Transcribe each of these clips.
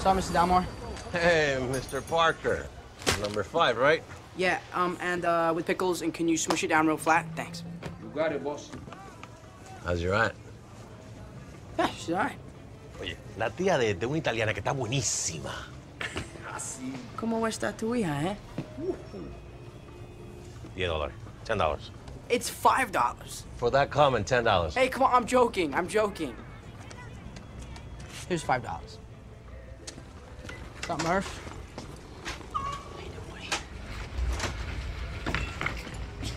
Sorry, Mr. Dalmore. Hey, Mr. Parker. Number five, right? Yeah, um, and uh, with pickles, and can you smush it down real flat? Thanks. You got it, boss. How's your aunt? Yeah, she's all right. Oye, la tía de, de una italiana que está buenísima. Así. ¿Cómo está tu hija, eh? $10 dólares. $10. It's five dollars. For that comment, $10. Hey, come on, I'm joking. I'm joking. Here's five dollars. Up, Murph?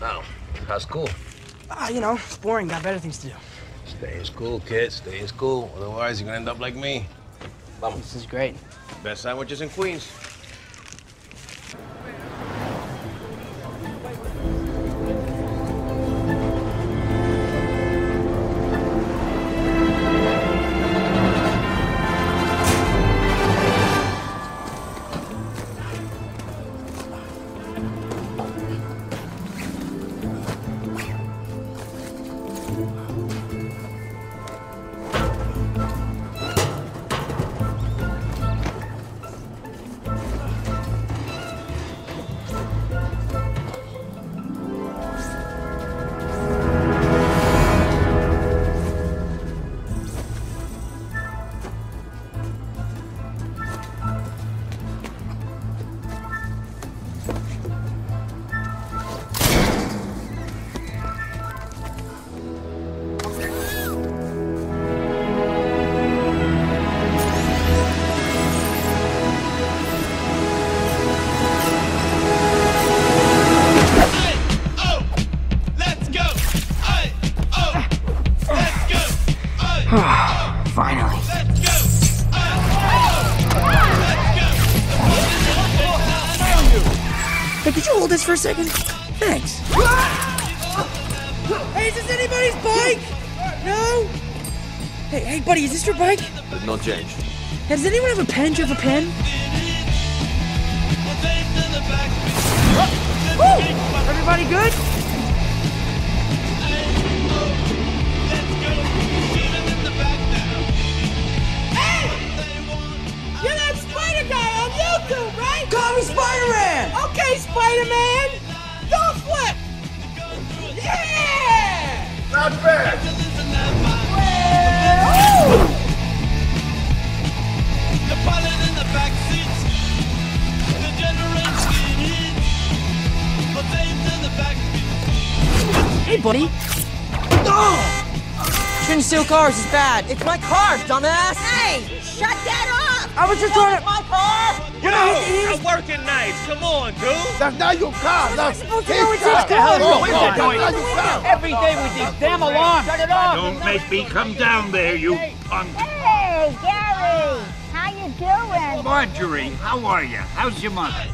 Now, how's school? Ah, you know, it's boring. Got better things to do. Stay in school, kid. Stay in school. Otherwise, you're gonna end up like me. This is great. Best sandwiches in Queens. Finally. Hey, could you hold this for a second? Thanks. Hey, is this anybody's bike? No? Hey, hey, buddy, is this your bike? There's no change. Hey, does anyone have a pen? Do you have a pen? Woo! Everybody good? On YouTube, right? Call me Spider-Man! Okay, Spider-Man. Don't flip. Yeah! Not bad. Hey, buddy. Shouldn't steal cars. It's bad. It's my car, dumbass. Hey, shut that off. I was just trying to. My car. You know, he, he was working nights. Come on, dude. That's not your car. That's supposed to his know it's car. his car. What is God, it doing? Not your car. Every day with these damn alarms. Shut it off. Don't make me come down there, you punk. Hey, Gary! How you doing? Marjorie, how are you? How's your mother?